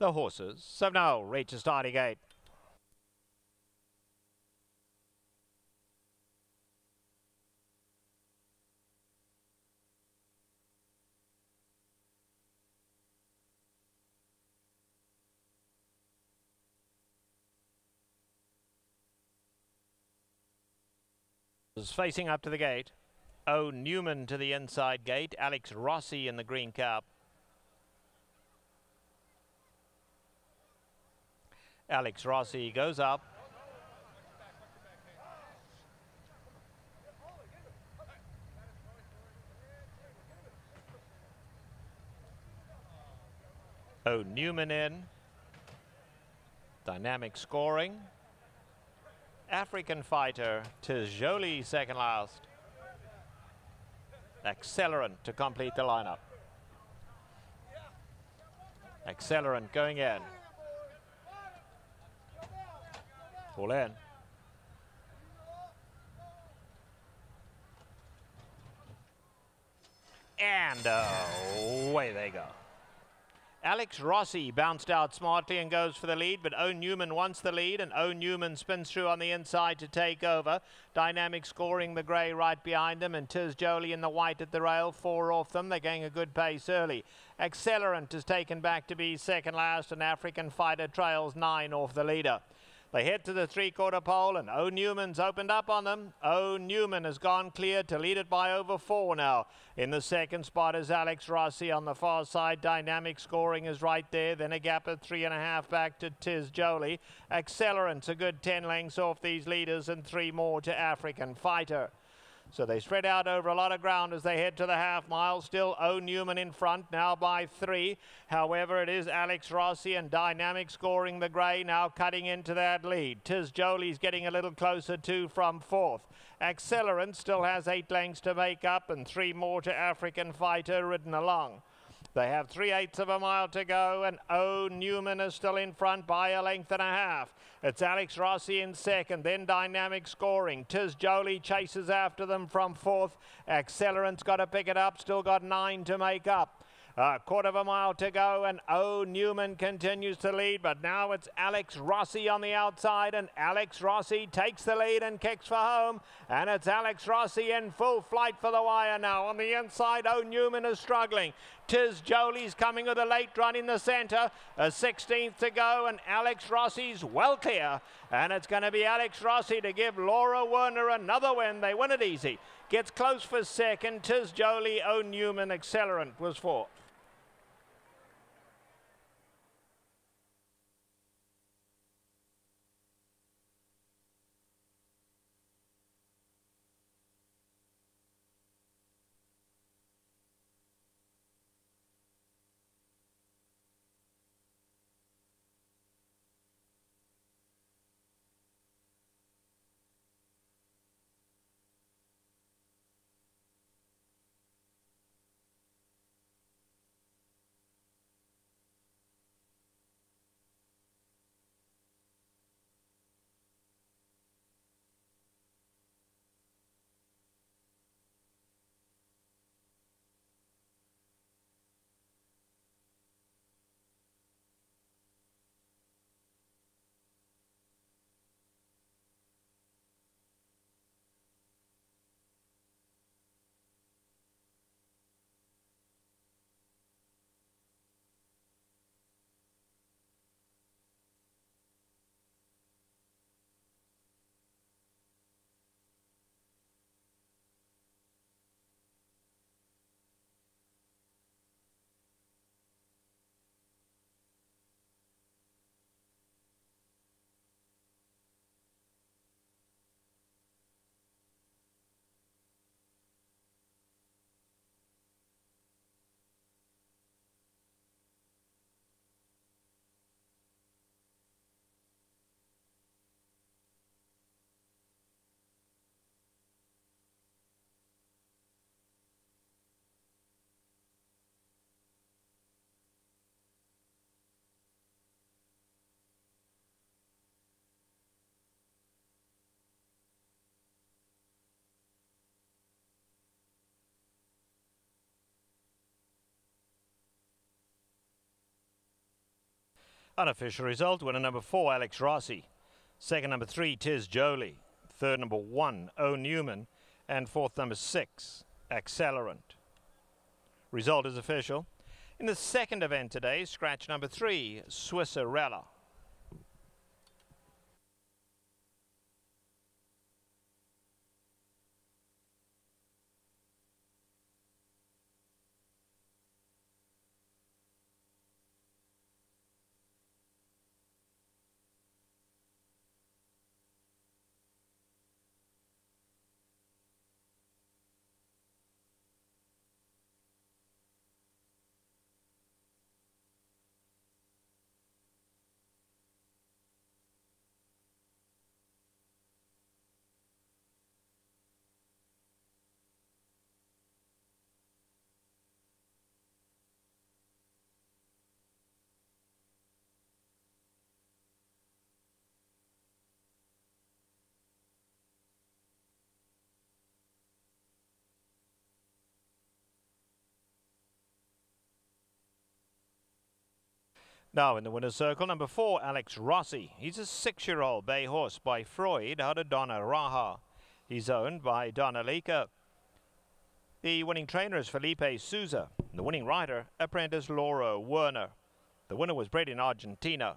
the horses. So now reach the starting gate. facing up to the gate. O. Newman to the inside gate. Alex Rossi in the green cap. Alex Rossi goes up. O. Newman in. Dynamic scoring. African fighter Tiz Jolie second last. Accelerant to complete the lineup. Accelerant going in. All in. And away they go. Alex Rossi bounced out smartly and goes for the lead, but O. Newman wants the lead, and O. Newman spins through on the inside to take over. Dynamic scoring the grey right behind them, and Tiz Jolie in the white at the rail, four off them. They're going a good pace early. Accelerant is taken back to be second last, and African Fighter trails nine off the leader. They head to the three-quarter pole, and O. Newman's opened up on them. O. Newman has gone clear to lead it by over four now. In the second spot is Alex Rossi on the far side. Dynamic scoring is right there. Then a gap of three and a half back to Tiz Jolie. Accelerant's a good 10 lengths off these leaders and three more to African Fighter. So they spread out over a lot of ground as they head to the half mile. Still O. Newman in front now by three. However, it is Alex Rossi and Dynamic scoring the grey now cutting into that lead. Tiz Jolie's getting a little closer too from fourth. Accelerant still has eight lengths to make up and three more to African Fighter ridden along. They have three eighths of a mile to go, and O. Newman is still in front by a length and a half. It's Alex Rossi in second, then Dynamic scoring. Tiz Jolie chases after them from fourth. Accelerant's got to pick it up, still got nine to make up. A quarter of a mile to go, and O. Newman continues to lead, but now it's Alex Rossi on the outside, and Alex Rossi takes the lead and kicks for home, and it's Alex Rossi in full flight for the wire now. On the inside, O. Newman is struggling. Tiz Jolie's coming with a late run in the centre. A 16th to go, and Alex Rossi's well clear. And it's going to be Alex Rossi to give Laura Werner another win. They win it easy. Gets close for second. Tiz Jolie, O. Newman, Accelerant was fourth. Unofficial result, winner number four, Alex Rossi. Second number three, Tiz Jolie. Third number one, O Newman. And fourth number six, Accelerant. Result is official. In the second event today, scratch number three, Swissarella. Now in the winner's circle, number four, Alex Rossi. He's a six-year-old bay horse by Freud out of Donna Raha. He's owned by Donna Lika. The winning trainer is Felipe Souza. The winning rider, apprentice Laura Werner. The winner was bred in Argentina.